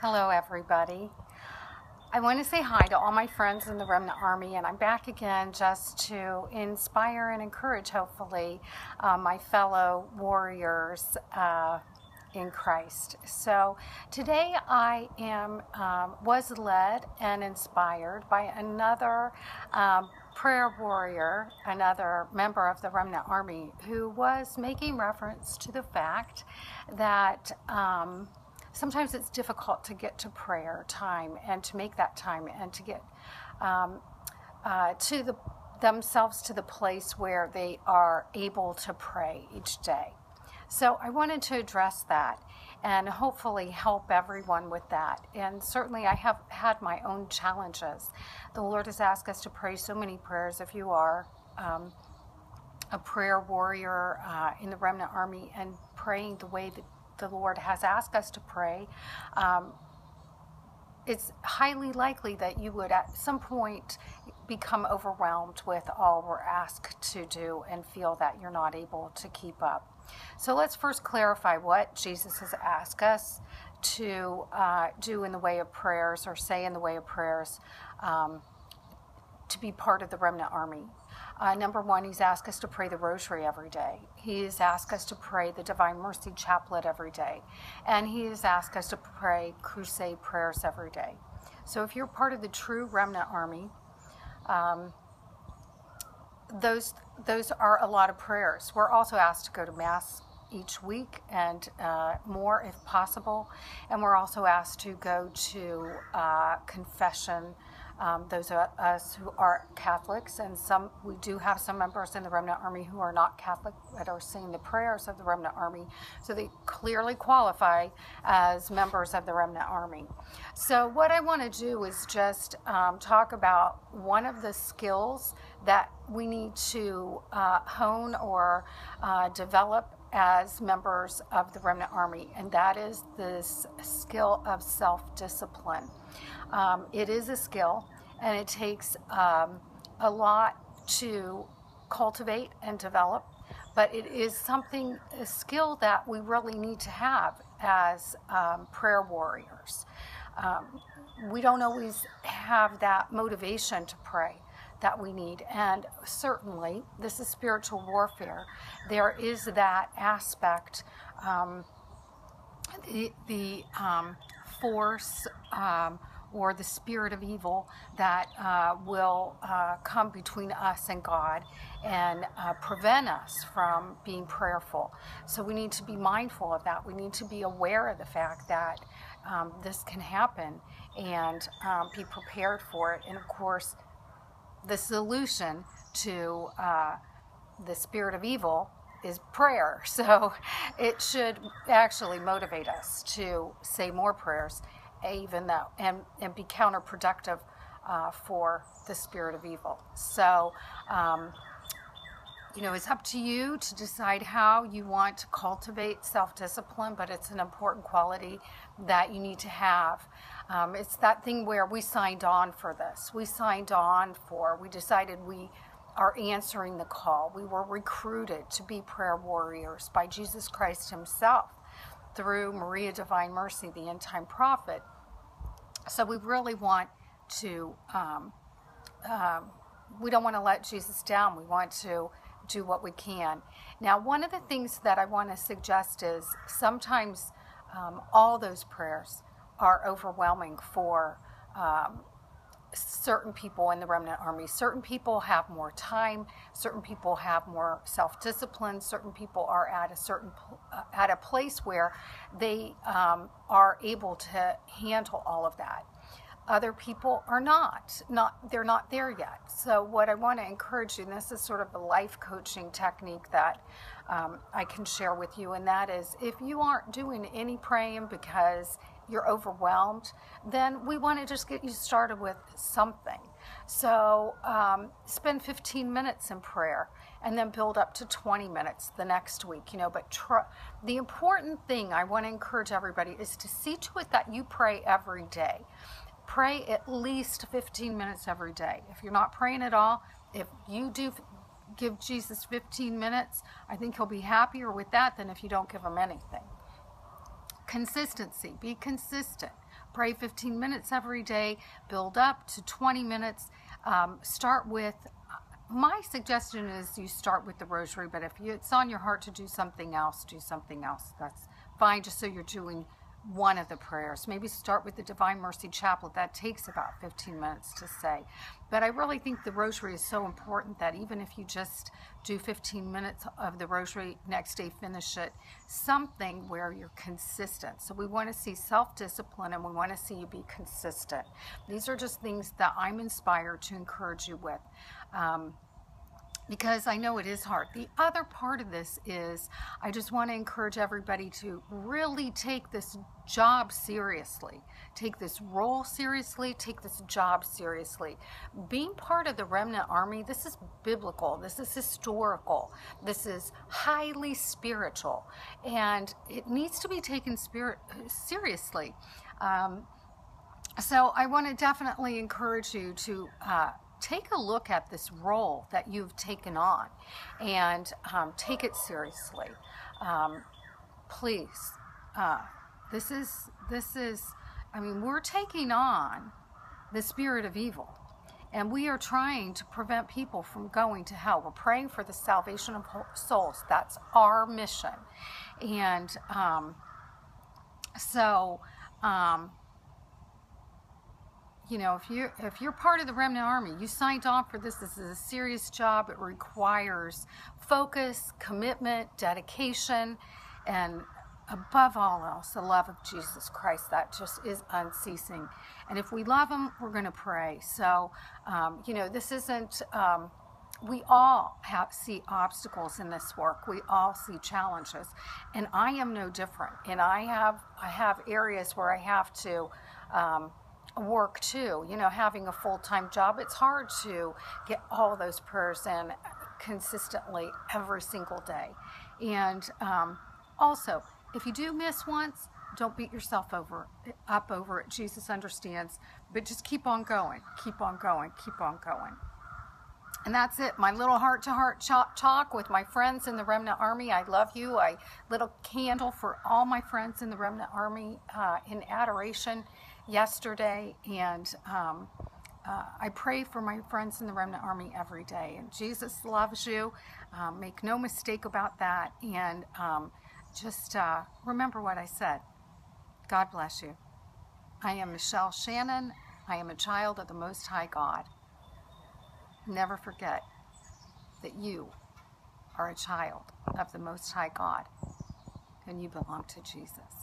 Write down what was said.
Hello, everybody. I want to say hi to all my friends in the Remnant Army, and I'm back again just to inspire and encourage, hopefully, uh, my fellow warriors uh, in Christ. So today I am um, was led and inspired by another um, prayer warrior, another member of the Remnant Army, who was making reference to the fact that. Um, sometimes it's difficult to get to prayer time and to make that time and to get um, uh, to the themselves to the place where they are able to pray each day. So I wanted to address that and hopefully help everyone with that. And certainly I have had my own challenges. The Lord has asked us to pray so many prayers. If you are um, a prayer warrior uh, in the Remnant Army and praying the way that the Lord has asked us to pray, um, it's highly likely that you would at some point become overwhelmed with all we're asked to do and feel that you're not able to keep up. So let's first clarify what Jesus has asked us to uh, do in the way of prayers or say in the way of prayers um, to be part of the remnant army. Uh, number one, he's asked us to pray the rosary every day. He's asked us to pray the Divine Mercy Chaplet every day. And he has asked us to pray crusade prayers every day. So if you're part of the true remnant army, um, those those are a lot of prayers. We're also asked to go to mass each week and uh, more if possible, and we're also asked to go to uh, confession um, those of us who are Catholics, and some we do have some members in the Remnant Army who are not Catholic that are saying the prayers of the Remnant Army, so they clearly qualify as members of the Remnant Army. So, what I want to do is just um, talk about one of the skills that we need to uh, hone or uh, develop as members of the Remnant Army, and that is this skill of self discipline. Um, it is a skill, and it takes um, a lot to cultivate and develop, but it is something, a skill that we really need to have as um, prayer warriors. Um, we don't always have that motivation to pray that we need. And certainly, this is spiritual warfare. There is that aspect, um, the, the um, force um, or the spirit of evil that uh, will uh, come between us and God and uh, prevent us from being prayerful. So we need to be mindful of that. We need to be aware of the fact that um, this can happen and um, be prepared for it. And of course, the solution to uh, the spirit of evil is prayer. So it should actually motivate us to say more prayers even though and, and be counterproductive uh, for the spirit of evil. So, um, you know, it's up to you to decide how you want to cultivate self discipline, but it's an important quality that you need to have. Um, it's that thing where we signed on for this. We signed on for, we decided we are answering the call. We were recruited to be prayer warriors by Jesus Christ Himself through Maria Divine Mercy, the end time prophet. So we really want to, um, um, we don't want to let Jesus down. We want to do what we can. Now, one of the things that I want to suggest is sometimes um, all those prayers are overwhelming for um, certain people in the remnant army. Certain people have more time. Certain people have more self-discipline. Certain people are at a certain uh, at a place where they um, are able to handle all of that. Other people are not. Not they're not there yet. So what I want to encourage you, and this is sort of a life coaching technique that um, I can share with you, and that is if you aren't doing any praying because you're overwhelmed, then we want to just get you started with something. So um, spend 15 minutes in prayer and then build up to 20 minutes the next week, you know. But the important thing I want to encourage everybody is to see to it that you pray every day. Pray at least 15 minutes every day. If you're not praying at all, if you do give Jesus 15 minutes, I think he'll be happier with that than if you don't give him anything. Consistency. Be consistent. Pray 15 minutes every day, build up to 20 minutes. Um, start with my suggestion is you start with the rosary, but if you, it's on your heart to do something else, do something else. That's fine, just so you're doing one of the prayers. Maybe start with the Divine Mercy Chaplet. That takes about 15 minutes to say. But I really think the rosary is so important that even if you just do 15 minutes of the rosary, next day finish it, something where you're consistent. So we want to see self discipline and we want to see you be consistent. These are just things that I'm inspired to encourage you with. Um, because I know it is hard. The other part of this is I just want to encourage everybody to really take this job seriously, take this role seriously, take this job seriously. Being part of the Remnant Army, this is biblical, this is historical, this is highly spiritual, and it needs to be taken spirit seriously. Um, so I want to definitely encourage you to. Uh, take a look at this role that you've taken on and um, take it seriously. Um, please, uh, this is this is. I mean, we're taking on the spirit of evil. And we are trying to prevent people from going to hell. We're praying for the salvation of souls. That's our mission. And um, so, um, you know, if you if you're part of the Remnant Army, you signed on for this. This is a serious job. It requires focus, commitment, dedication, and above all else, the love of Jesus Christ. That just is unceasing. And if we love Him, we're going to pray. So, um, you know, this isn't. Um, we all have, see obstacles in this work. We all see challenges, and I am no different. And I have I have areas where I have to. Um, work too. You know, having a full time job, it's hard to get all those prayers in consistently every single day. And um, also, if you do miss once, don't beat yourself over up over it. Jesus understands, but just keep on going, keep on going, keep on going. And that's it. My little heart to heart talk with my friends in the Remnant Army. I love you. I little candle for all my friends in the Remnant Army uh, in adoration yesterday, and um, uh, I pray for my friends in the Remnant Army every day. And Jesus loves you. Um, make no mistake about that. And um, just uh, remember what I said. God bless you. I am Michele Shannon. I am a child of the Most High God. Never forget that you are a child of the Most High God and you belong to Jesus.